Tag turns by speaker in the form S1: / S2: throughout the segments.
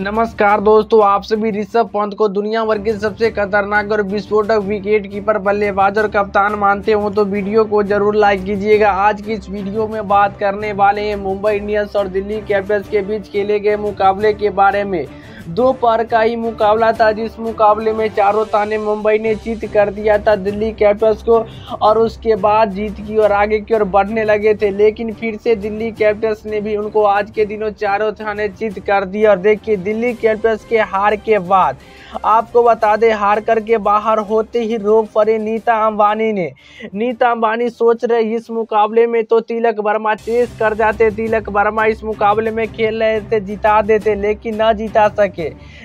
S1: नमस्कार दोस्तों, आप सभी ऋषभ पंत को दुनिया भर के सबसे खतरनाक और विस्फोटक विकेट कीपर बल्लेबाज और कप्तान मानते हो तो वीडियो को ज़रूर लाइक कीजिएगा। आज की इस वीडियो में बात करने वाले हैं मुंबई इंडियंस और दिल्ली कैपिटल्स के बीच खेले गए मुकाबले के बारे में। दो पार का ही मुकाबला था, जिस मुकाबले में चारों ताने मुंबई ने जीत कर दिया था, दिल्ली कैपिटल्स को, और उसके बाद जीत की और आगे की ओर बढ़ने लगे थे। लेकिन फिर से दिल्ली कैपिटल्स ने भी उनको आज के दिनों चारों थाने जीत कर दिया, और देखिए दिल्ली कैपिटल्स के हार के बाद, आपको बता दें, हार करके बाहर होते ही रोक पड़े नीता अंबानी ने। नीता अंबानी सोच रहे, इस मुकाबले में तो तिलक वर्मा चेस कर जाते, तिलक वर्मा इस मुकाबले में खेल रहे थे, जिता देते, लेकिन न जिता सके।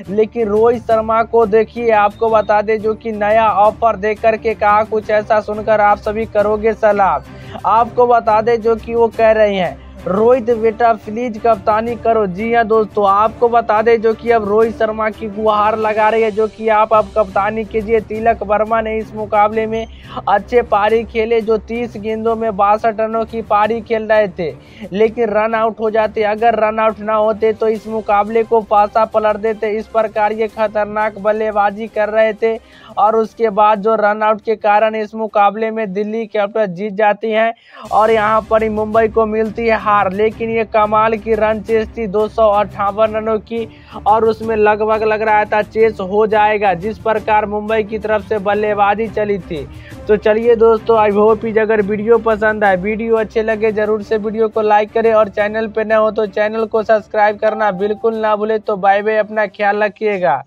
S1: लेकिन रोहित शर्मा को देखिए, आपको बता दे, जो कि नया ऑफ़र दे करके कहा कुछ ऐसा सुनकर आप सभी करोगे सलाह। आपको बता दे, जो कि वो कह रहे हैं रोहित, बेटा प्लीज़ कप्तानी करो। जी हाँ दोस्तों, आपको बता दें, जो कि अब रोहित शर्मा की गुहार लगा रही है, जो कि आप अब कप्तानी कीजिए। तिलक वर्मा ने इस मुकाबले में अच्छे पारी खेले, जो 30 गेंदों में बासठ रनों की पारी खेल रहे थे। लेकिन रन आउट हो जाते, अगर रन आउट ना होते तो इस मुकाबले को पासा पलट देते। इस प्रकार ये खतरनाक बल्लेबाजी कर रहे थे। और उसके बाद जो रन आउट के कारण इस मुकाबले में दिल्ली कैपिटल जीत जाती है। और यहाँ पर ही मुंबई को मिलती है हार, लेकिन ये कमाल की रन चेस थी दो सौ अठावन रनों की, और उसमें लगभग लग रहा था चेस हो जाएगा, जिस प्रकार मुंबई की तरफ़ से बल्लेबाजी चली थी। तो चलिए दोस्तों, आई होप इज़ अगर वीडियो पसंद आए। वीडियो अच्छे लगे, ज़रूर से वीडियो को लाइक करें, और चैनल पर न हो तो चैनल को सब्सक्राइब करना बिल्कुल ना भूले। तो बाय बाय, अपना ख्याल रखिएगा।